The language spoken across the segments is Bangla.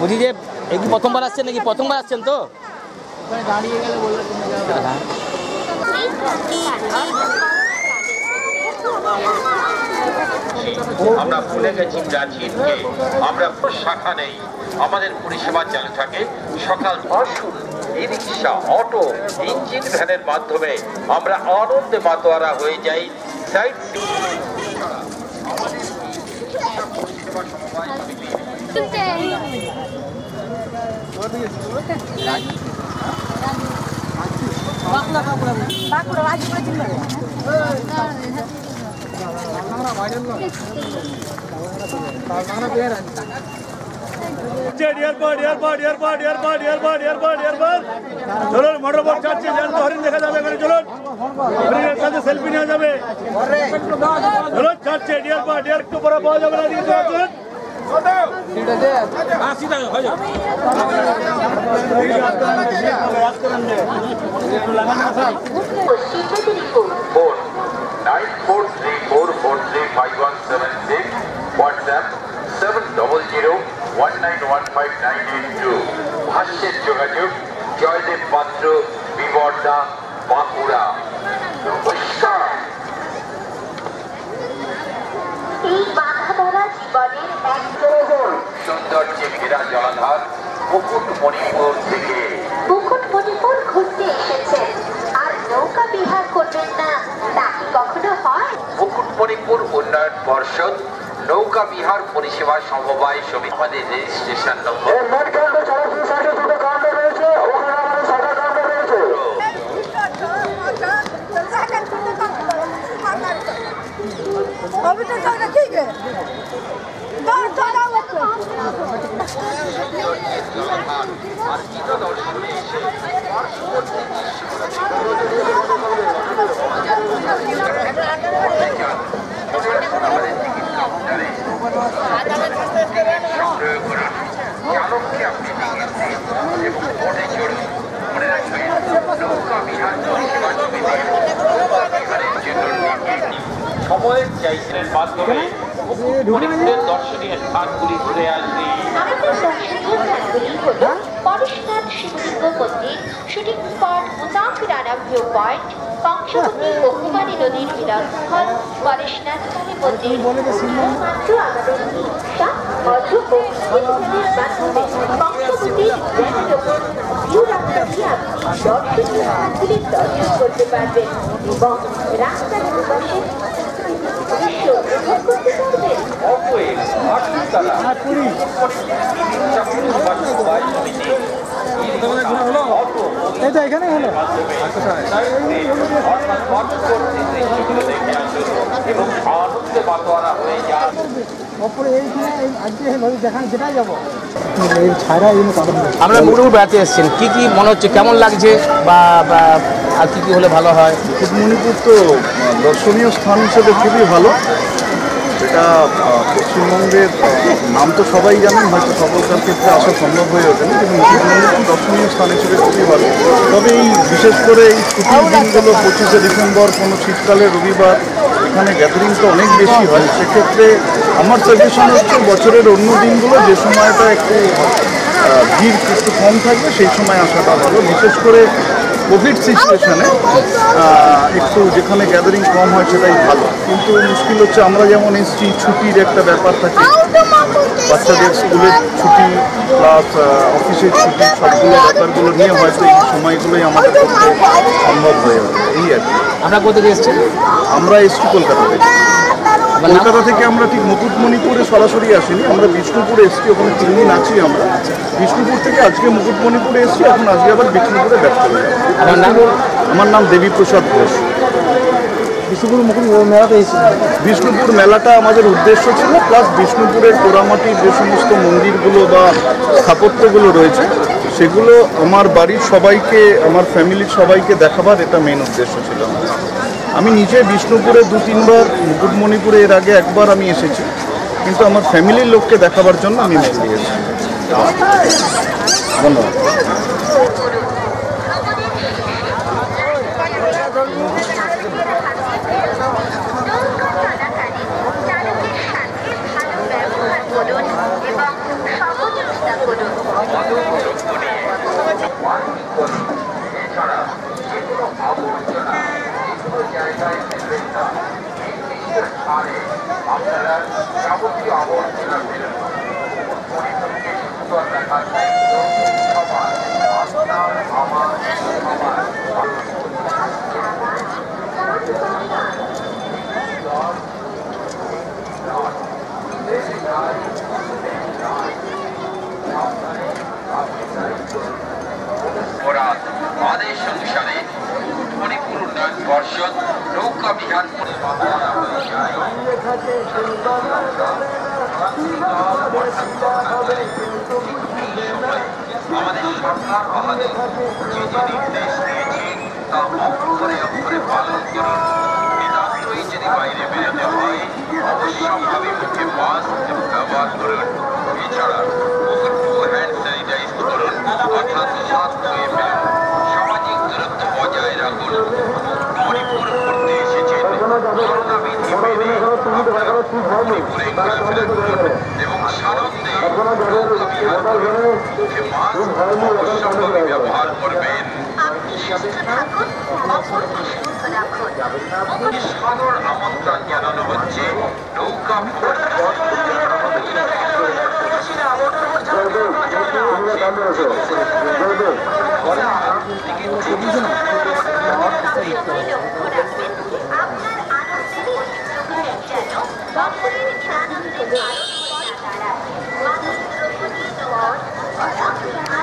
বলছি যে এই কি প্রথমবার আসছেন নাকি প্রথমবার আসছেন তো? আমরা ভুলে গেছি প্রাচীনকে। আমরা শাখা নেই, আমাদের পরিষেবা চালু থাকে। সকাল আসুন ই রিক্সা, অটো, ইঞ্জিন, ভ্যানের মাধ্যমে। আমরা আনন্দে মাতোয়ারা হয়ে যাই। Side airport airport airport airport airport airport airport চলুন মোটর বোট যাচ্ছে জ্যান্ত হরিণ দেখা যাবে এখানে চলুন হরিণের সাথে সেলফি নেওয়া যাবে চলুন যাচ্ছে এয়ারপোর্ট এয়ার একটু পরে পাওয়া যাবে না phone nine four three four four three five one seven six WhatsApp seven double zero one nine one five nine eight two ভাষ্যের যোগাযোগ জয়দেব পাত্র বিবর্দা বাঁকুড়া সৌন্দর্যে ঘেরা জলাধার মুকুট মণিপুর থেকে। মুকুটমণিপুর ঘুরতে এসেছেন। আর নৌকা বিহার করবেন না তা কি কখনো হয়? মুকুটমণিপুর উন্নয়ন পর্ষদ নৌকা বিহার পরিষেবা সমবায় সমিতি আমাদের রেজিস্ট্রেশন নম্বর চাইছিলেন মাধ্যমে মণিপুরের দর্শনীয় স্থানগুলি ঘুরে আসবে হল Parashnath Shivling Mandir shooting spot Musafirana view point Kangsabati ও কুমারী নদীর মিলনস্থল পরেশনাথ স্বামী মন্দির। মাত্র আমাদের রিক্সা অটো ও ইন্টারনেটের মাধ্যমে কংসবতীর জ্ঞানের ওপর ভিউ রাস্তাটি আপনি দর্শনীয় দর্শন করতে পারবেন। এবং রাস্তার দুপাশে এই এখানে হলো আমরা মুকুটমণিপুর বেড়াতে এসেছেন। কি কি মনে হচ্ছে? কেমন লাগছে? বা আর কি কি হলে ভালো হয়? মুকুটমণিপুর তো দর্শনীয় স্থান হিসেবে খুবই ভালো। এটা পশ্চিমবঙ্গের নাম তো সবাই জানেন, হয়তো সকলকার ক্ষেত্রে আসা সম্ভব হয়ে ওঠে না, কিন্তু মুকুটমণিপুর দর্শনীয় স্থান হিসেবে খুবই ভালো। তবে এই বিশেষ করে এই ছুটির দিনগুলো, পঁচিশে ডিসেম্বর, কোনো শীতকালে রবিবার, এখানে গ্যাদারিং তো অনেক বেশি হয়। সেক্ষেত্রে আমার সাজেশন হচ্ছে বছরের অন্য দিনগুলো, যে সময়টা একটু ভিড় একটু কম থাকবে, সেই সময় আসাটা ভালো। বিশেষ করে কোভিড সিচুয়েশনে একটু যেখানে গ্যাদারিং কম হয় সেটাই ভালো। কিন্তু মুশকিল হচ্ছে আমরা যেমন এসছি ছুটির একটা ব্যাপার থাকে। বাচ্চাদের স্কুলের ছুটি প্লাস অফিসের ছুটি সবগুলো ব্যাপারগুলো নিয়ে হয়তো এই সময়গুলোই আমাদের পক্ষে সম্ভব হয়ে ওঠে। এই আর কি। আমরা কোথায় এসছি? আমরা এসছি কলকাতা থেকে কলকাতা থেকে আমরা ঠিক মুকুটমণিপুরে সরাসরি আসিনি আমরা বিষ্ণুপুরে এসেছি ওখানে তিন দিন আছি আমরা বিষ্ণুপুর থেকে আজকে মুকুটমণিপুরে এসেছি এখন আজকে আবার বিষ্ণুপুরে চলে যাব। আমার নাম আমার নাম দেবীপ্রসাদ ঘোষ বিষ্ণুপুর মুকুট মেলাতে এসেছি বিষ্ণুপুর মেলাটা আমাদের উদ্দেশ্য ছিল প্লাস বিষ্ণুপুরের পোড়ামাটির যে সমস্ত মন্দিরগুলো বা স্থাপত্যগুলো রয়েছে সেগুলো আমার বাড়ির সবাইকে আমার ফ্যামিলির সবাইকে দেখাবার এটা মেন উদ্দেশ্য ছিল আমার। আমি নিজে বিষ্ণুপুরে দু তিনবার, মুকুটমণিপুরে এর আগে একবার আমি এসেছি। কিন্তু আমার ফ্যামিলির লোককে দেখাবার জন্য আমি মেনলি এসেছি ধন্যবাদ নৌকা চলাকালীন চালকের সাথে ভালো ব্যবহার করুন এবং সহজ করবেন না নির্দিষ্ট স্থানে আপনারা যাবতীয় আবর্জনা ফেলুন পরিবেশকে সুন্দর রাখার দায়িত্ব সবার আপনার আমার সবার বরাত আদেশ অনুসারে মণিপুর উন্নয়ন পর্ষদ নৌকা বিহার পরিচালনা পরিচায় আমাদের সরকার আমাদের যে যে নির্দেশ দিয়েছে তা অক্ষরে অক্ষরে পালন করুন নিতান্তই যদি বাইরে বেরোতে হয় অবশ্যভাবে মুখে মাস্ক ব্যবহার করুন এছাড়া মুখটুকু হ্যান্ড স্যানিটাইজ করুন অর্থাৎ হাত ধুয়ে ফেলুন সামাজিক দূরত্ব বজায় রাখুন মণিপুর ঘুরতে এসেছেন করোনা বিধি মেনে আপনারা মণিপুরে ঘোরাফেরা করুন এবং সানন্দে নৌকা বিহার করুন মুখে মাস্ক অবশ্যভাবে ব্যবহার করবেন সাদর আমন্ত্রণ জানানো হচ্ছে। নৌকা রাখবেন আপনার আনন্দের যোগাযোগ যেন অপরের আনন্দের কারণ হয়ে না দাঁড়ায় মানুষ দ্রৌপদী নগর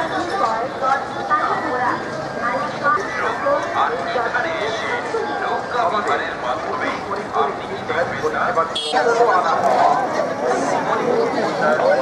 আনন্দ ঘোরা আর এখানে এসে নৌকা বিহারের মাধ্যমে আপনি কি দেখবেন না ওয়ান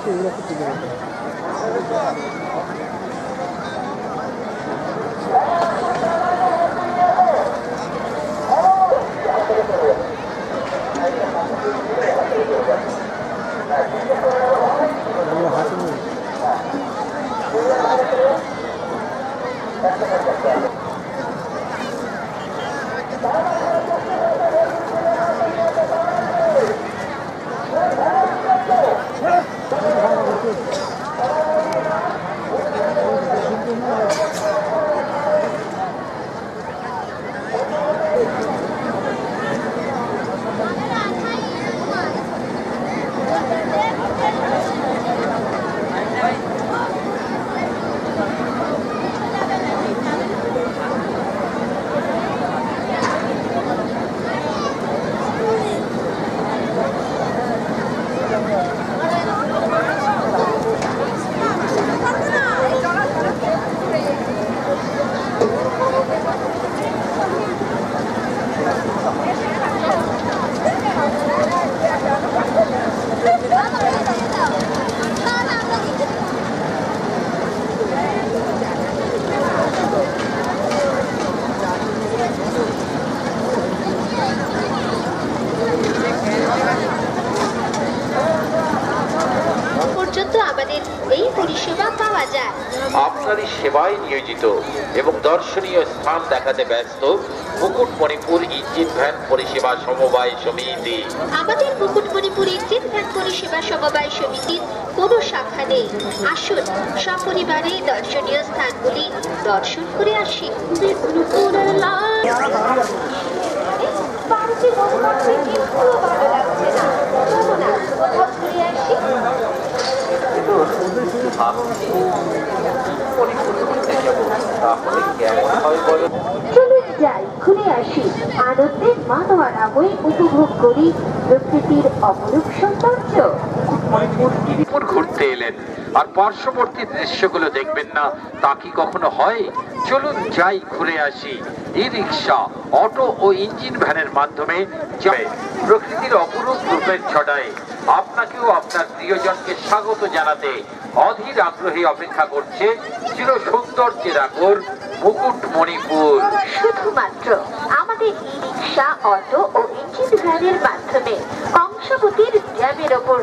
って裏切ってくれる。সেবায় এবং দর্শনীয় স্থান দেখাতে ব্যস্ত মুকুটমণিপুর ইঞ্জিন ভ্যান পরিষেবা সমবায় সমিতি। আমাদের মুকুটমণিপুর ইঞ্জিন ভ্যান পরিষেবা সমবায় সমিতির কোনো শাখা নেই। আসুন সপরিবারে দর্শনীয় স্থানগুলি দর্শন করে আসি। বাড়িতে বসে থাকতে একটুও ভালো লাগছে না চলো না কোথাও ঘুরে আসি তাহলে কেমন বলো চলুন যাই ঘুরে আসি। আনন্দের মাতোয়ারা হয়ে উপভোগ করি। প্রকৃতির অপরূপ সৌন্দর্য। ঘুরতে এলেন। আর পার্শ্ববর্তী দৃশ্যগুলো দেখবেন না, তা কি কখনো হয়? চলুন যাই, ঘুরে আসি। ই রিক্সা অটো ও ইঞ্জিন ভ্যানের মাধ্যমে প্রকৃতির অপরূপ রূপের আপনাকেও আপনার প্রিয়জনকে স্বাগত জানাতে অধীর আগ্রহে অপেক্ষা করছে চির সুন্দর চেরাকোর মুকুট মণিপুর শুধুমাত্র আমাদের ই রিক্সা অটো ও ইঞ্জিন ভ্যানের মাধ্যমে। ড্যামের ওপর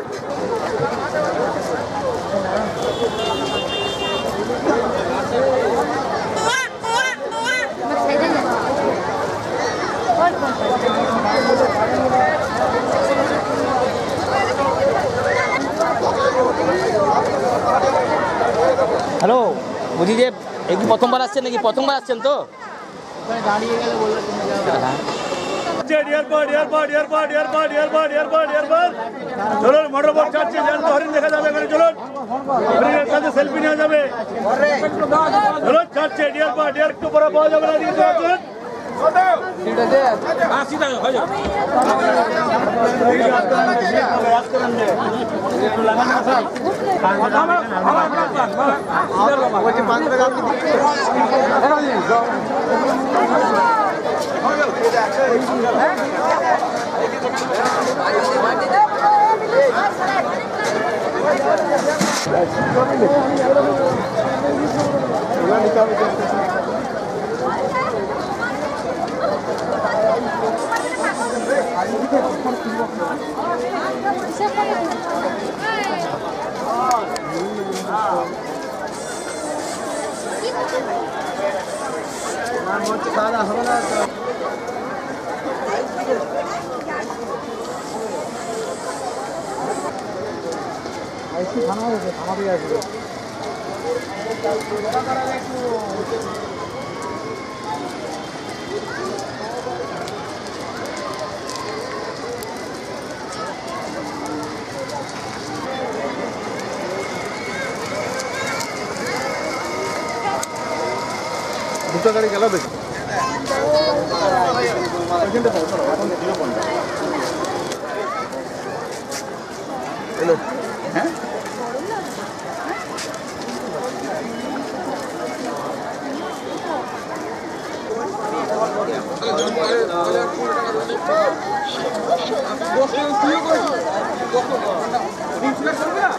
হ্যালো বুঝি যে এই কি প্রথমবার আসছেন নাকি? প্রথমবার আসছেন তো? Airport airport airport airport airport airport airport চলুন মোটর বোট চাচ্ছে জ্যান্ত হরিণ দেখা যাবে এখানে, চলুন। হরিণের সাথে সেলফি নেওয়া যাবে। চলুন চাচ্ছে এয়ারপোর্ট এয়ার একটু পরে পাওয়া যাবে না Vamos a hacer una এদিকে চলে আসুন। দুটো গাড়ি গেল দেখি এলো হ্যাঁ সৌন্দর্যের